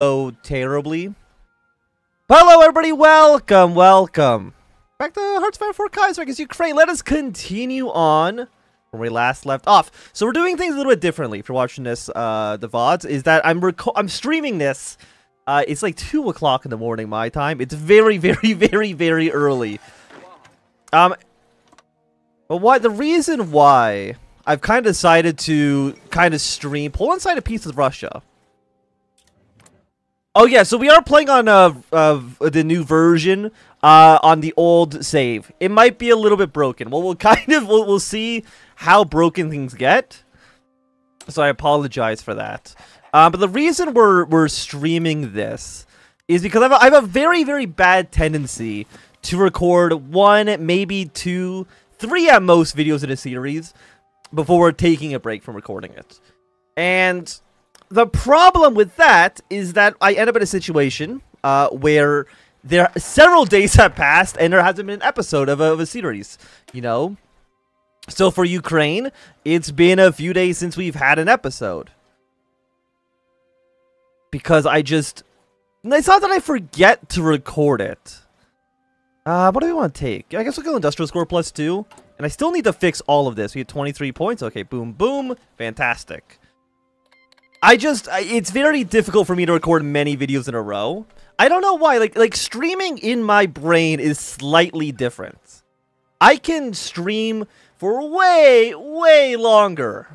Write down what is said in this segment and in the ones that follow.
so terribly. Hello, everybody. Welcome, welcome. Back to Hearts of Iron 4 Kaiser, guess Ukraine. Let us continue on where we last left off. So we're doing things a little bit differently. If you're watching this, uh, the VODs, is that I'm I'm streaming this. Uh, it's like 2 o'clock in the morning my time. It's very, very, very, very early. Um, but why, the reason why I've kind of decided to kind of stream Poland side a piece of Russia. Oh yeah, so we are playing on uh, uh the new version uh on the old save. It might be a little bit broken. Well, we'll kind of we'll, we'll see how broken things get. So I apologize for that. Uh, but the reason we're we're streaming this is because I have, a, I have a very very bad tendency to record one, maybe two, three at most videos in a series before taking a break from recording it. And the problem with that is that I end up in a situation uh, where there several days have passed and there hasn't been an episode of a, of a series, you know? So for Ukraine, it's been a few days since we've had an episode. Because I just... It's not that I forget to record it. Uh, what do we want to take? I guess we'll go industrial score plus two. And I still need to fix all of this. We had 23 points. Okay, boom, boom. Fantastic. I just, it's very difficult for me to record many videos in a row. I don't know why. Like, like streaming in my brain is slightly different. I can stream for way, way longer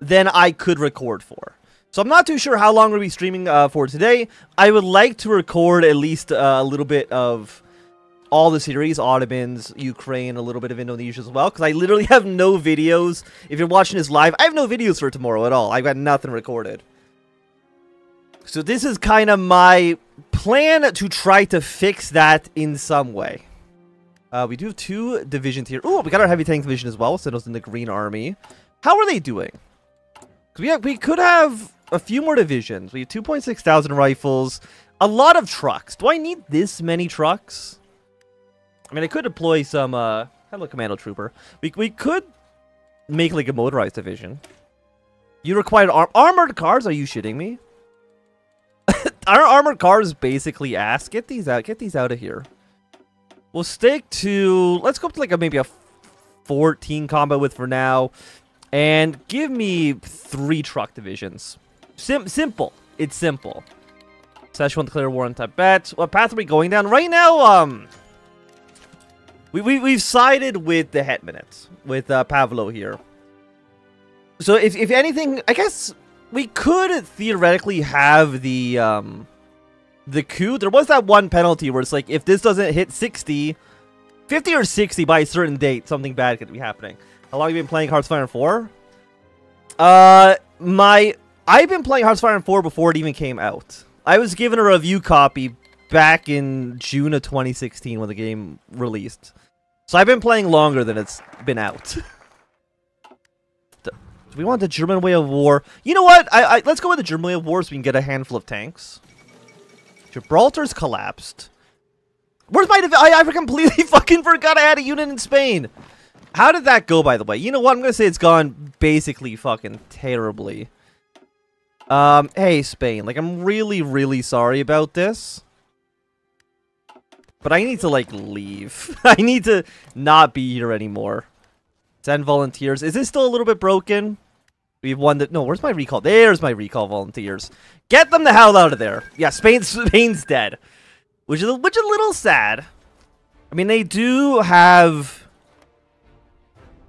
than I could record for. So I'm not too sure how long we'll be streaming uh, for today. I would like to record at least uh, a little bit of all the series, Ottomans, Ukraine, a little bit of Indonesia as well, because I literally have no videos. If you're watching this live, I have no videos for tomorrow at all. I've got nothing recorded. So this is kind of my plan to try to fix that in some way. Uh, we do have two divisions here. Oh, we got our heavy tank division as well. Us in the Green Army. How are they doing? We, have, we could have a few more divisions. We have 2.6 thousand rifles. A lot of trucks. Do I need this many trucks? I mean, I could deploy some, uh, hello, Commando Trooper. We, we could make, like, a motorized division. You require ar armored cars? Are you shitting me? Our armored cars basically ass. Get these out. Get these out of here. We'll stick to, let's go up to, like, a, maybe a 14 combat width for now. And give me three truck divisions. Sim simple. It's simple. Szechuan declare war on Tibet. What path are we going down? Right now, um... We, we, we've sided with the Hetmanate, with uh, Pavlo here. So if, if anything, I guess we could theoretically have the um, the coup. There was that one penalty where it's like, if this doesn't hit 60, 50 or 60 by a certain date, something bad could be happening. How long have you been playing Hearts Fire 4? Uh, my... I've been playing Hearts Fire 4 before it even came out. I was given a review copy back in June of 2016 when the game released. So I've been playing longer than it's been out. Do we want the German way of war? You know what? I, I, Let's go with the German way of war so we can get a handful of tanks. Gibraltar's collapsed. Where's my... I, I completely fucking forgot I had a unit in Spain. How did that go, by the way? You know what? I'm going to say it's gone basically fucking terribly. Um, hey, Spain. Like, I'm really, really sorry about this. But I need to, like, leave. I need to not be here anymore. Send volunteers. Is this still a little bit broken? We've won the... No, where's my recall? There's my recall volunteers. Get them the hell out of there. Yeah, Spain's, Spain's dead. Which is, which is a little sad. I mean, they do have...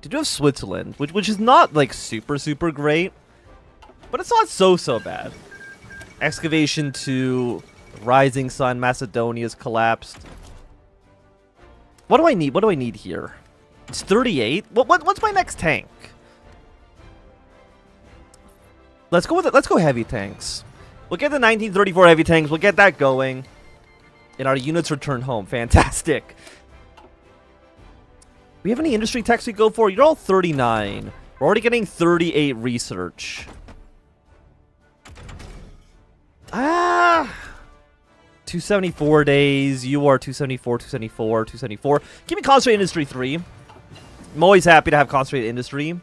They do have Switzerland, which, which is not, like, super, super great. But it's not so, so bad. Excavation to Rising Sun, Macedonia's collapsed. What do I need? What do I need here? It's 38. What, what what's my next tank? Let's go with it. Let's go heavy tanks. We'll get the 1934 heavy tanks. We'll get that going. And our units return home. Fantastic. We have any industry techs we go for? You're all 39. We're already getting 38 research. Ah. 274 days. You are 274, 274, 274. Give me Concentrate Industry 3. I'm always happy to have Concentrate Industry.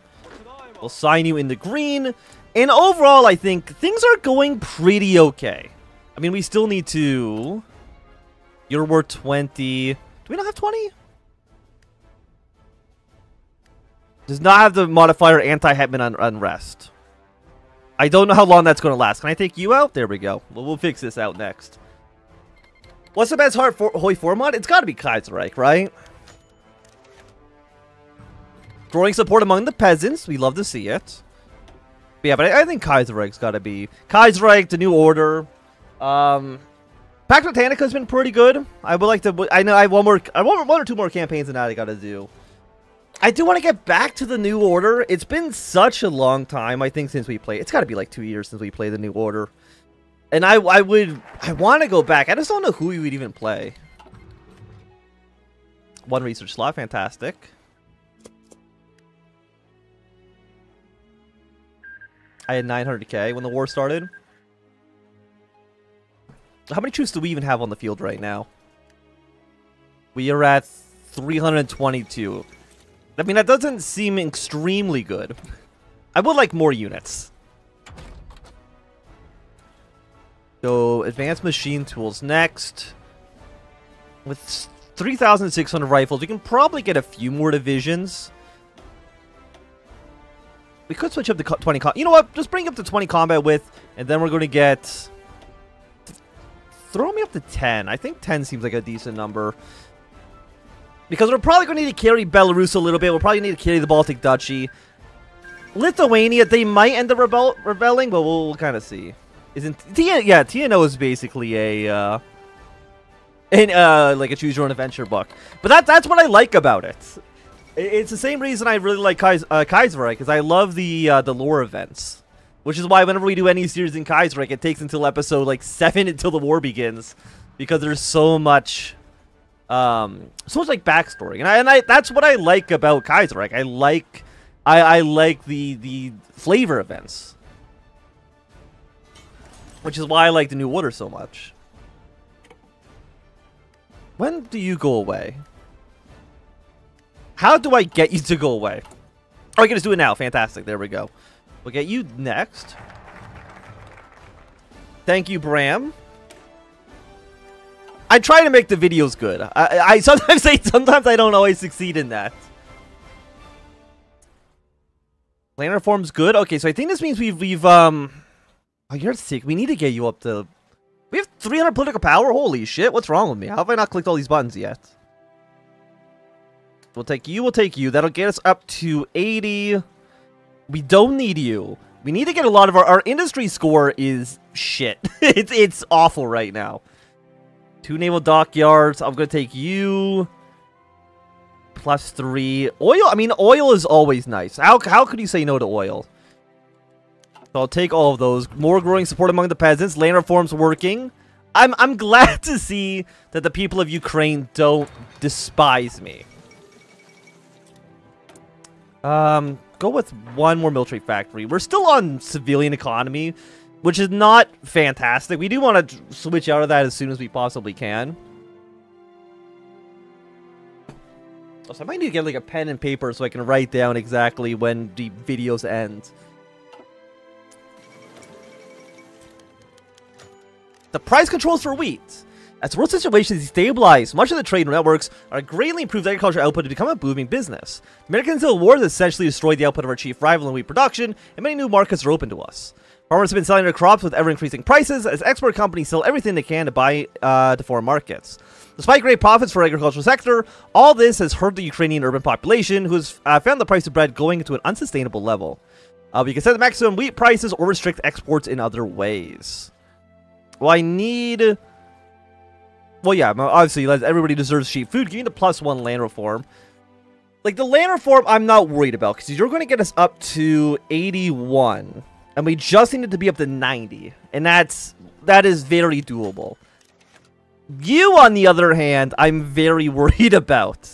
We'll sign you in the green. And overall, I think things are going pretty okay. I mean, we still need to... You're worth 20. Do we not have 20? Does not have the modifier anti-Hetman un unrest. I don't know how long that's going to last. Can I take you out? There we go. Well, we'll fix this out next. What's the best heart for Hoi 4 mod? It's got to be Kaiserreich, right? Growing support among the peasants. We love to see it. But yeah, but I, I think Kaiserreich's got to be. Kaiserreich, the New Order. Um, Pax Britannica has been pretty good. I would like to. I know I have one more. I want one or two more campaigns than that. I got to do. I do want to get back to the New Order. It's been such a long time, I think, since we played. It's got to be like two years since we played the New Order. And I, I would, I want to go back. I just don't know who we would even play. One research slot, fantastic. I had 900k when the war started. How many troops do we even have on the field right now? We are at 322. I mean, that doesn't seem extremely good. I would like more units. So, advanced machine tools next. With 3,600 rifles, we can probably get a few more divisions. We could switch up to 20 You know what? Just bring up to 20 combat width, and then we're going to get... Throw me up to 10. I think 10 seems like a decent number. Because we're probably going to need to carry Belarus a little bit. We'll probably need to carry the Baltic Duchy. Lithuania, they might end up rebel rebelling, but we'll kind of see. Isn't T yeah, TNO is basically a uh in uh like a choose your own adventure book. But that that's what I like about it. It's the same reason I really like Kais uh, Kaiserreich, because I love the uh, the lore events. Which is why whenever we do any series in Kaiserreich, it takes until episode like seven until the war begins. Because there's so much um so much like backstory. And I and I that's what I like about Kaiserreich. I like I, I like the the flavor events. Which is why I like the New Order so much. When do you go away? How do I get you to go away? Oh, I can just do it now. Fantastic. There we go. We'll get you next. Thank you, Bram. I try to make the videos good. I, I sometimes say sometimes I don't always succeed in that. Land reform's good. Okay, so I think this means we've we've um Oh, you're sick. We need to get you up to... We have 300 political power? Holy shit, what's wrong with me? How have I not clicked all these buttons yet? We'll take you, we'll take you. That'll get us up to 80. We don't need you. We need to get a lot of our... Our industry score is shit. it's, it's awful right now. Two naval dockyards. I'm going to take you. Plus three. Oil? I mean, oil is always nice. How, how could you say no to oil? So I'll take all of those. More growing support among the peasants. Land reforms working. I'm I'm glad to see that the people of Ukraine don't despise me. Um, go with one more military factory. We're still on civilian economy, which is not fantastic. We do want to switch out of that as soon as we possibly can. So I might need to get like a pen and paper so I can write down exactly when the videos end. The price controls for wheat. As world situations destabilize, much of the trade networks are greatly improved agricultural output to become a booming business. The American Civil War has essentially destroyed the output of our chief rival in wheat production, and many new markets are open to us. Farmers have been selling their crops with ever-increasing prices, as export companies sell everything they can to buy uh, to foreign markets. Despite great profits for agricultural sector, all this has hurt the Ukrainian urban population, who has uh, found the price of bread going to an unsustainable level. Uh, we can set the maximum wheat prices or restrict exports in other ways. Well, I need... Well, yeah, obviously, everybody deserves cheap food. Give me the plus one land reform. Like, the land reform, I'm not worried about, because you're going to get us up to 81. And we just needed to be up to 90. And that's... That is very doable. You, on the other hand, I'm very worried about.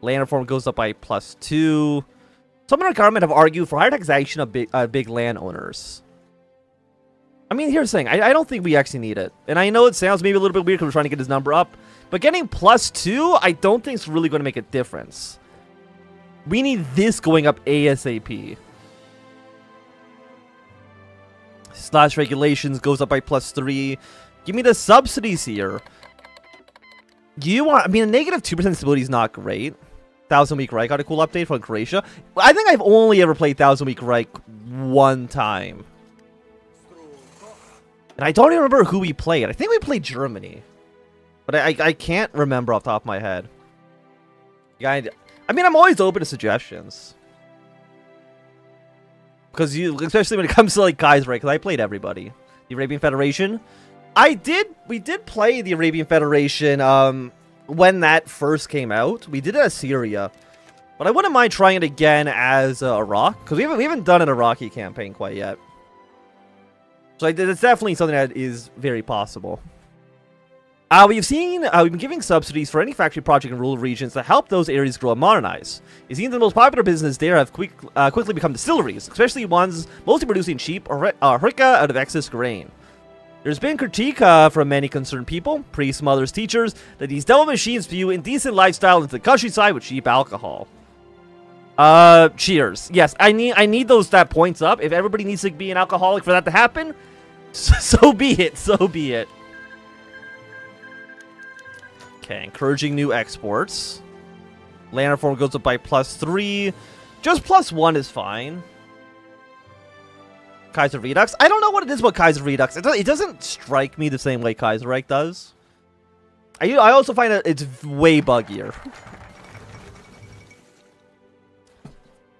Land reform goes up by plus two. Some in our government have argued for higher taxation of big, uh, big landowners. I mean, here's the thing. I, I don't think we actually need it. And I know it sounds maybe a little bit weird because we're trying to get his number up. But getting plus two, I don't think is really going to make a difference. We need this going up ASAP. Slash regulations goes up by plus three. Give me the subsidies here. You want, I mean, a negative 2% stability is not great. Thousand Week Reich got a cool update from Croatia. I think I've only ever played Thousand Week Reich one time. And I don't even remember who we played. I think we played Germany. But I, I, can't remember off the top of my head. Yeah, I, I mean, I'm always open to suggestions. Because you, especially when it comes to like guys, right? Because I played everybody. The Arabian Federation. I did, we did play the Arabian Federation um, when that first came out. We did it as Syria. But I wouldn't mind trying it again as uh, Iraq. Because we haven't, we haven't done an Iraqi campaign quite yet. So that's definitely something that is very possible. Uh, we've seen, uh, we've been giving subsidies for any factory project in rural regions to help those areas grow and modernize. It seems the most popular business there have quick, uh, quickly become distilleries, especially ones mostly producing cheap or uh, out of excess grain. There's been critique uh, from many concerned people, priests, mothers, teachers, that these devil machines view indecent lifestyle into the countryside with cheap alcohol. Uh, cheers. Yes, I need I need those that points up. If everybody needs to be an alcoholic for that to happen, so be it. So be it. Okay, encouraging new exports. Land reform goes up by plus three. Just plus one is fine. Kaiser Redux. I don't know what it is about Kaiser Redux. It, do it doesn't strike me the same way Kaiserreich does. I, I also find that it's way buggier.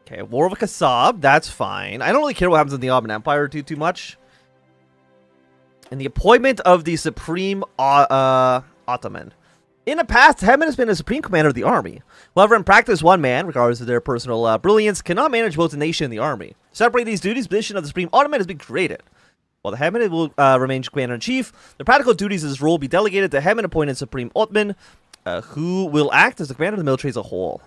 Okay, War of Kassab, that's fine. I don't really care what happens in the Ottoman Empire too too much. And the appointment of the Supreme uh, uh, Ottoman. In the past, Hetman has been a supreme commander of the army. However, in practice, one man, regardless of their personal uh, brilliance, cannot manage both the nation and the army. Separate these duties, position of the supreme Ottoman has been created. While the Hetman will uh, remain commander-in-chief, the practical duties of this role will be delegated to Hetman-appointed supreme Ottoman, uh, who will act as the commander of the military as a whole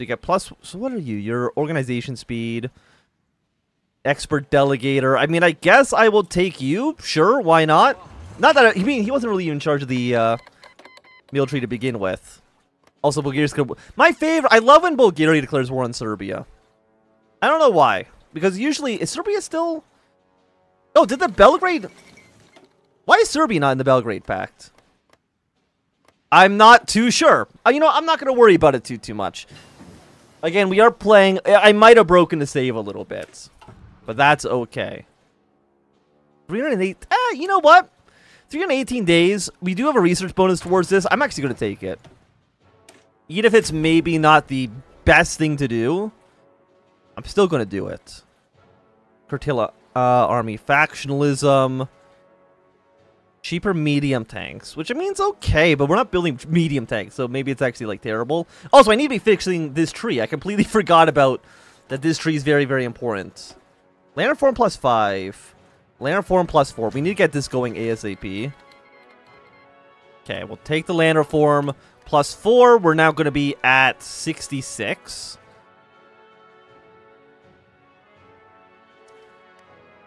you get plus. So what are you? Your organization speed, expert delegator. I mean, I guess I will take you. Sure, why not? Not that I, I mean he wasn't really in charge of the uh, military to begin with. Also, Bulgaria's. My favorite. I love when Bulgaria declares war on Serbia. I don't know why. Because usually, is Serbia still? Oh, did the Belgrade? Why is Serbia not in the Belgrade Pact? I'm not too sure. Uh, you know, I'm not going to worry about it too too much. Again, we are playing... I might have broken the save a little bit. But that's okay. 308... Eh, you know what? 318 days. We do have a research bonus towards this. I'm actually going to take it. Even if it's maybe not the best thing to do, I'm still going to do it. Curtail uh, army factionalism. Cheaper medium tanks, which it means okay, but we're not building medium tanks, so maybe it's actually, like, terrible. Also, I need to be fixing this tree. I completely forgot about that this tree is very, very important. Land reform plus 5. Land reform plus 4. We need to get this going ASAP. Okay, we'll take the land reform plus 4. We're now going to be at 66.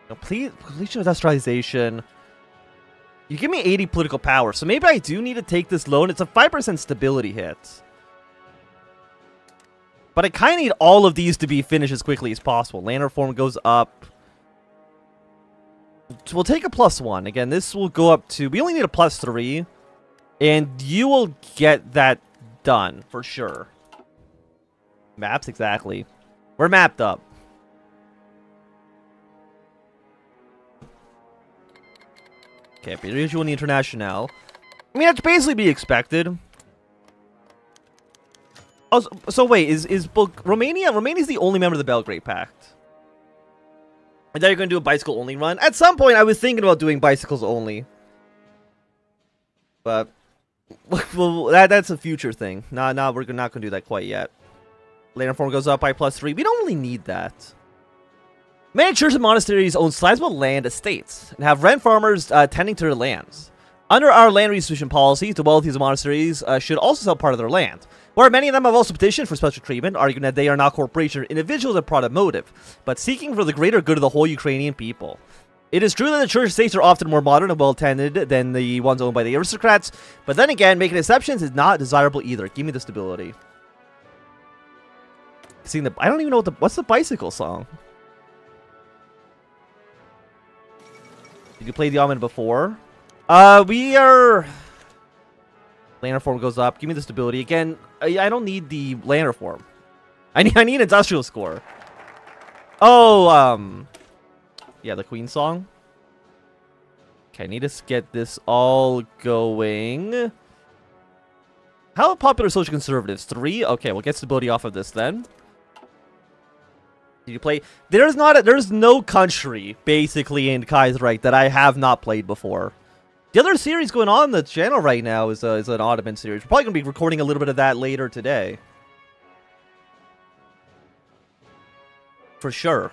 Complete, completion of industrialization. You give me 80 political power, so maybe I do need to take this loan. It's a 5% stability hit. But I kind of need all of these to be finished as quickly as possible. Land reform goes up. We'll take a plus one. Again, this will go up to... We only need a plus three. And you will get that done, for sure. Maps, exactly. We're mapped up. Okay, Visual International. I mean, that's basically be expected. Oh, so, so wait, is is Bul Romania? Romania's the only member of the Belgrade Pact. I thought you're going to do a bicycle only run. At some point, I was thinking about doing bicycles only. But, well, that, that's a future thing. Nah, nah, we're not going to do that quite yet. Land reform goes up by plus three. We don't really need that. Many churches and monasteries own sizable land estates and have rent farmers uh, tending to their lands. Under our land restitution policy, the wealthiest monasteries uh, should also sell part of their land. Where many of them have also petitioned for special treatment, arguing that they are not corporations or individuals with product motive, but seeking for the greater good of the whole Ukrainian people. It is true that the church estates are often more modern and well-tended than the ones owned by the aristocrats, but then again, making exceptions is not desirable either. Give me the stability. Seeing the, I don't even know what the, what's the bicycle song? Did you play the Omen before? Uh, we are... Land reform goes up. Give me the stability. Again, I, I don't need the land reform. I need, I need industrial score. Oh, um... Yeah, the Queen song. Okay, I need to get this all going. How popular social conservatives? Three? Okay, we'll get stability off of this then. You play? There's not a, there's no country basically in Kaiserreich that I have not played before. The other series going on, the channel right now is, uh, is an Ottoman series. We're probably to be recording a little bit of that later today. For sure.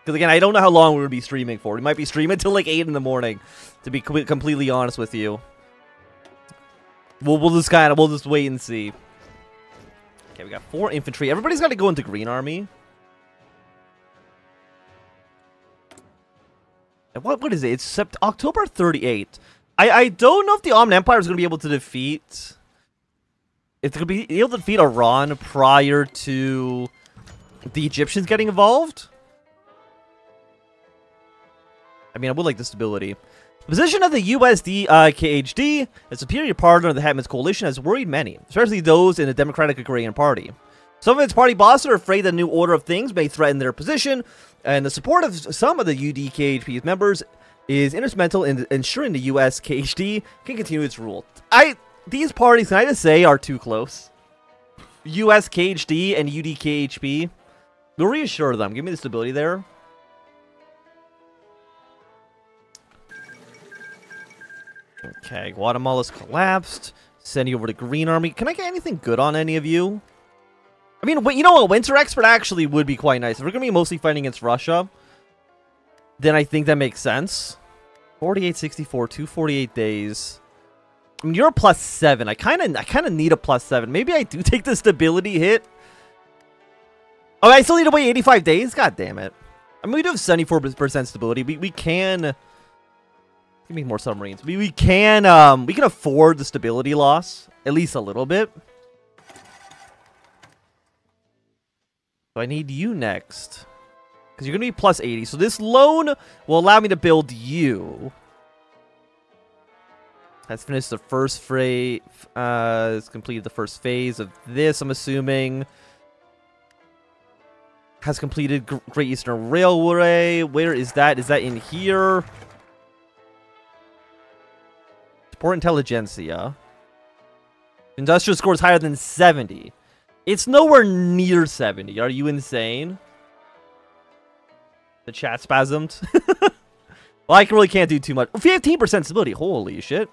Because again, I don't know how long going to be streaming for. We might be streaming until like 8 in the morning, to be com completely honest with you. We'll, we'll just kind of, we'll just wait and see. Okay, we got four infantry. Everybody's got to go into Green Army. What what is it? It's sept October 38th. I I don't know if the Ottoman Empire is going to be able to defeat. It's going to be able to defeat Iran prior to the Egyptians getting involved. I mean, I would like the stability. The position of the USD uh, KHD, a superior partner of the Hetman's coalition, has worried many, especially those in the Democratic Agrarian Party. Some of its party bosses are afraid the new order of things may threaten their position, and the support of some of the UDKHP's members is instrumental in ensuring the US KHD can continue its rule. I these parties, can I just say, are too close. US KHD and UDKHP. We'll reassure them. Give me the stability there. Okay, Guatemala's collapsed. Send you over to Green Army. Can I get anything good on any of you? I mean, you know what? Winter Expert actually would be quite nice. If we're going to be mostly fighting against Russia, then I think that makes sense. 48, 64, 248 days. I mean, you're a plus 7. I kind of I kind of need a plus 7. Maybe I do take the stability hit. Oh, I still need to wait 85 days? God damn it. I mean, we do have 74% stability. We, we can... Give me more submarines. We, we can um we can afford the stability loss. At least a little bit. So I need you next. Because you're going to be plus 80. So this loan will allow me to build you. Has finished the first phase. Uh, has completed the first phase of this, I'm assuming. Has completed Great Eastern Railway. Where is that? Is that in here? Support Intelligentsia. Industrial score is higher than 70. It's nowhere near 70. Are you insane? The chat spasmed. well, I really can't do too much. 15% stability. Holy shit.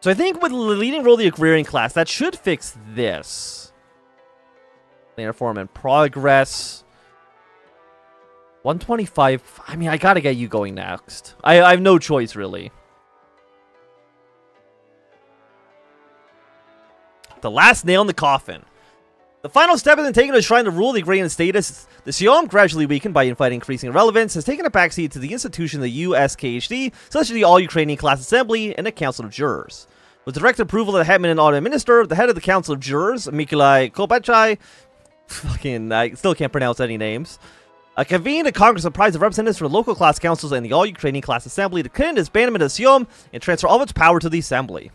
So I think with leading role the agrarian class, that should fix this. Linear form and progress. 125. I mean, I gotta get you going next. I, I have no choice, really. The last nail in the coffin. The final step in taking to trying to rule the agrarian status, the Sejm, gradually weakened by infighting increasing relevance, has taken a backseat to the institution of the USKHD, such as the All-Ukrainian Class Assembly and the Council of Jurors. With direct approval of the Hetman and Ottoman Minister, the head of the Council of Jurors, Mikolai Kopachai, fucking, I still can't pronounce any names, uh, convened a Congress of representatives from local class councils and the All-Ukrainian Class Assembly to claim disbandment of Sejm and transfer all of its power to the Assembly.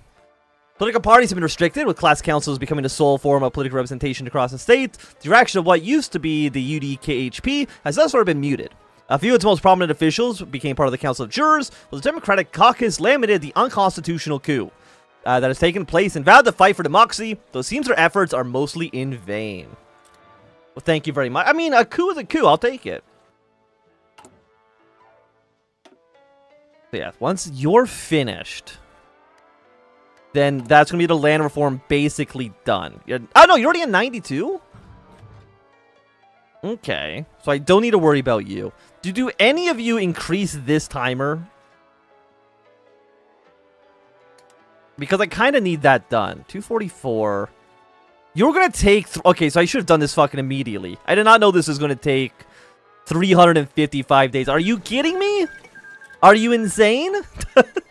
Political parties have been restricted, with class councils becoming the sole form of political representation across the state. The direction of what used to be the UDKHP has thus far been muted. A few of its most prominent officials became part of the Council of Jurors, while the Democratic Caucus lamented the unconstitutional coup uh, that has taken place and vowed to fight for democracy, though it seems their efforts are mostly in vain. Well, thank you very much. I mean, a coup is a coup. I'll take it. Yeah, once you're finished then that's going to be the land reform basically done. oh, no, you're already at 92? Okay, so I don't need to worry about you. Do, do any of you increase this timer? Because I kind of need that done. 244. You're going to take... okay, so I should have done this fucking immediately. I did not know this was going to take 355 days. Are you kidding me? Are you insane?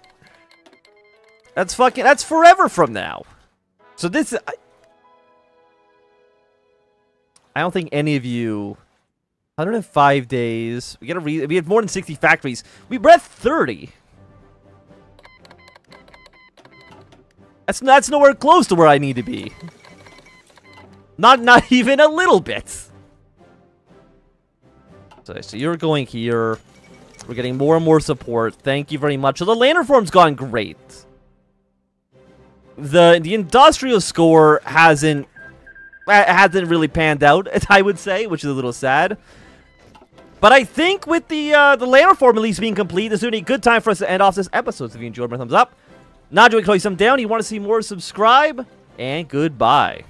That's fucking, that's forever from now. So this, I, I don't think any of you, 105 days, we gotta read, we have more than 60 factories. We breath 30. That's, that's nowhere close to where I need to be. Not, not even a little bit. So, so you're going here. We're getting more and more support. Thank you very much. So the land reform's gone great. The the industrial score hasn't hasn't really panned out, I would say, which is a little sad. But I think with the uh, the land reform at least being complete, this is a good time for us to end off this episode. So if you enjoyed, my thumbs up. Not doing close thumb down. You want to see more? Subscribe and goodbye.